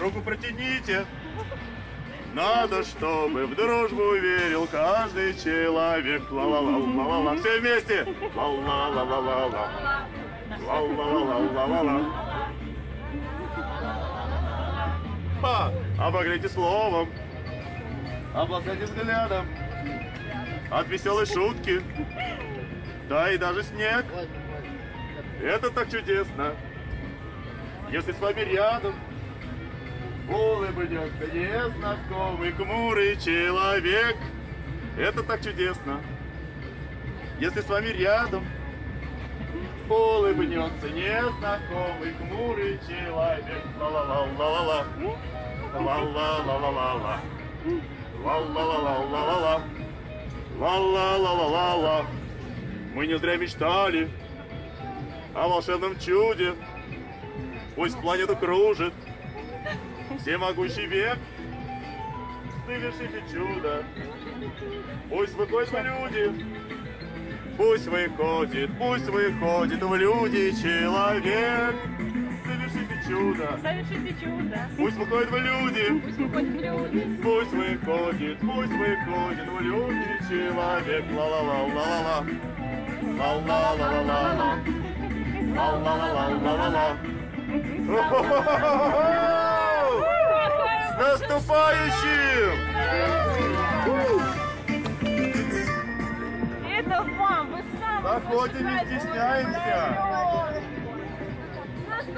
Руку протяните. Надо, чтобы в дружбу верил каждый человек. Ла-ла-ла-ла-ла-ла. Все вместе. Ла-ла-ла-ла-ла-ла. Ла-ла-ла-ла-ла-ла. Па, обогрейте словом, обладайте взглядом, от веселой шутки, да и даже снег. Это так чудесно, если с вами рядом улыбнется незнакомый хмурый человек. Это так чудесно, если с вами рядом улыбнется незнакомый хмурый человек. Ла-ла-ла-ла-ла-ла. Ла-ла-ла-ла-ла-ла. Ла-ла-ла-ла-ла-ла. Ла-ла-ла-ла-ла-ла. Мы не зря мечтали о волшебном чуде. Пусть планету кружит всемогущий век. Совершите чудо. Пусть выходят люди, Пусть выходит, пусть выходит в люди человек. Чудо. Совершите чудо. Пусть выходит в люди. Пусть выходит люди. Пусть выходит, пусть выходит в люди человек. Ла-ла-ла-ла-ла-ла. Ла-ла-ла-ла-ла-ла. Ла-ла-ла-ла-ла-ла. С наступающим! Это вам, вы сам. Заходим, не стесняемся.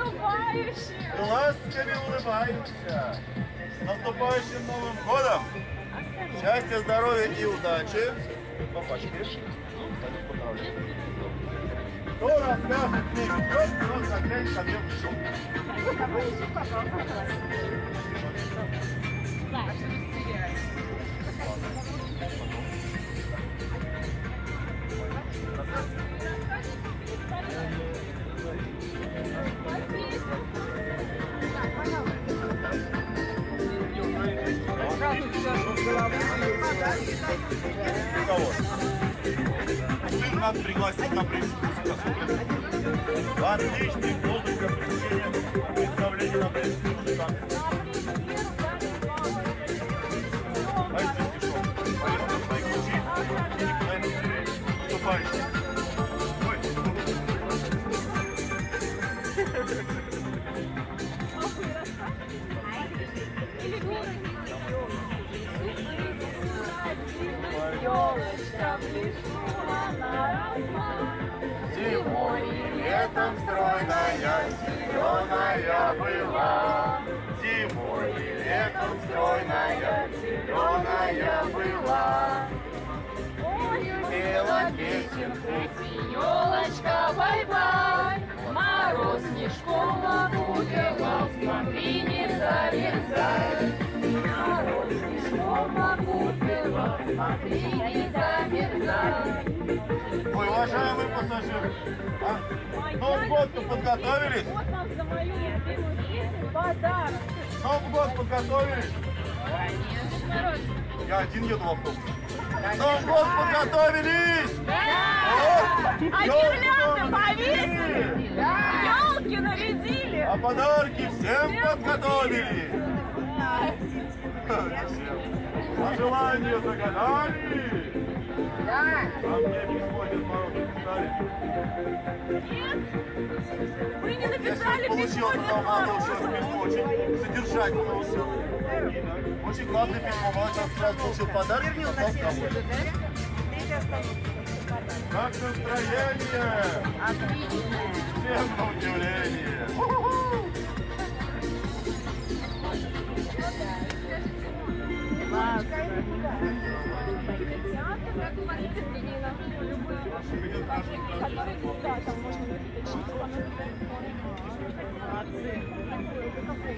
Наступающим. Ласками улыбаемся. С наступающим Новым годом! Счастья, здоровья и удачи! Папочки. Поздравляю. Кто расскажет мне вперед, кто заглянет ко мне в душу? Надо пригласить на пресс-конференцию. Отличный воздух для посещения представления на пресс-конференции. Пойдем пешком. Поехали в свои ключи. И Зимой и летом стройная, зеленая была. Зимой и летом стройная, зеленая была. Пела песенку, бай-бай, мороз снежком окутывал, смотри, не Ой, уважаемые пассажиры, а Новый год-то подготовились? Вот вам за мою любимую песню подарок. Новый год подготовились? Народ, Я один еду в автобусе. Новый год подготовились! Да! Вот! А гирлянды повесили? Елки нарядили? А подарки всем подготовили! Всем. А желание загадали? Да. А мне Дед Мороз написали. Нет? Вы не написали получил Морозу? сейчас очень содержательное очень. Очень классное письмо. Молодец, сейчас получил подарок. отдал кому-то. Как настроение? Отлично.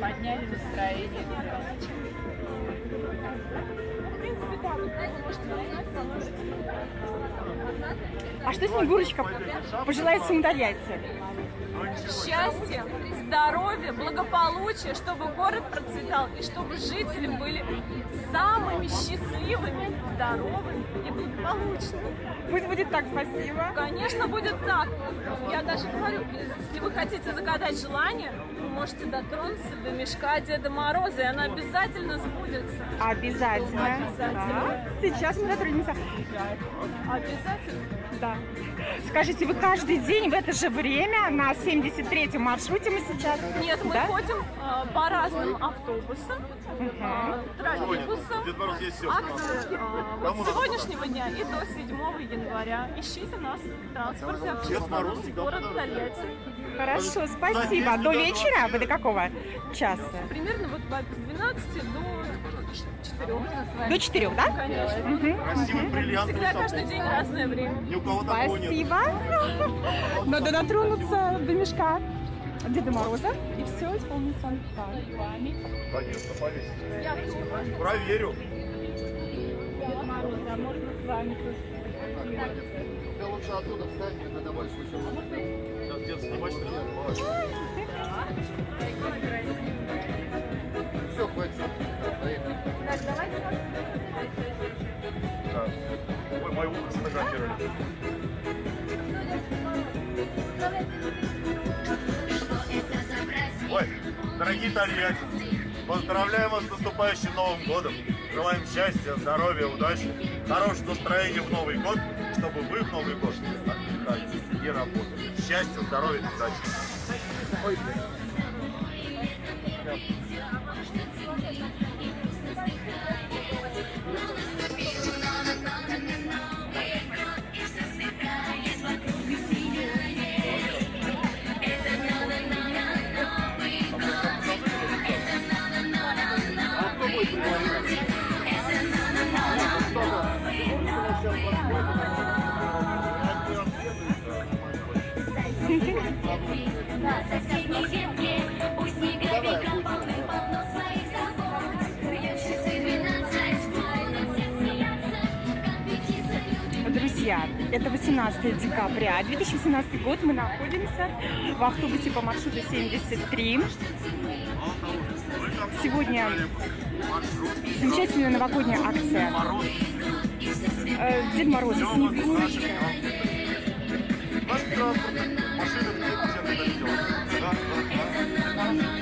Подняли настроение. А что Снегурочка пожелает своим тольятти? счастья, здоровья, благополучия, чтобы город процветал и чтобы жители были самыми счастливыми, здоровыми и благополучными. Пусть будет так, спасибо. Конечно, будет так. Я даже говорю, если вы хотите загадать желание, вы можете дотронуться до мешка Деда Мороза, и оно обязательно сбудется. Обязательно. Обязательно. Да. Сейчас мы дотронемся. Обязательно. Да. Скажите, вы каждый день в это же время на 73-м маршруте мы сейчас? Нет, мы Да? ходим э, по разным автобусам, э, троллейбусам. Дед Мороз есть все. Акции э, вот сегодняшнего дня и до 7 января. Ищите нас в транспорте Дед Мороз общественном город. Тольятти. Хорошо, спасибо. До вечера? Вы до какого часа? Примерно вот с 12 до 4. До четырех, да? Конечно. Мгм. Красивый бриллиант. Всегда каждый день разное время. Ни у кого такого нет. Спасибо. Надо дотронуться до мешка Деда Мороза, и все исполнится вами. Конечно, повесить. Я тоже. Проверю. Ты лучше оттуда встань, мне надо больше еще. Сейчас дед снимать, что ли? Ой, мой ухо сфотографировали. Ой, дорогие тольяттинцы, поздравляем вас с наступающим Новым годом. Желаем счастья, здоровья, удачи, хорошего настроения в Новый год, чтобы вы в Новый год отдыхали и работали. Счастья, здоровья удачи. На соседней ветке у снеговика полным-полно своих забот. Часы двенадцать, будут все смеяться, конфетти салюты. Друзья, это 18 декабря 2017 год. Мы находимся в автобусе по маршруту 73. Сегодня замечательная новогодняя акция. Э, Дед Мороз Снегурочка. Наш транспорт, машины, все это видел. Да, да, да.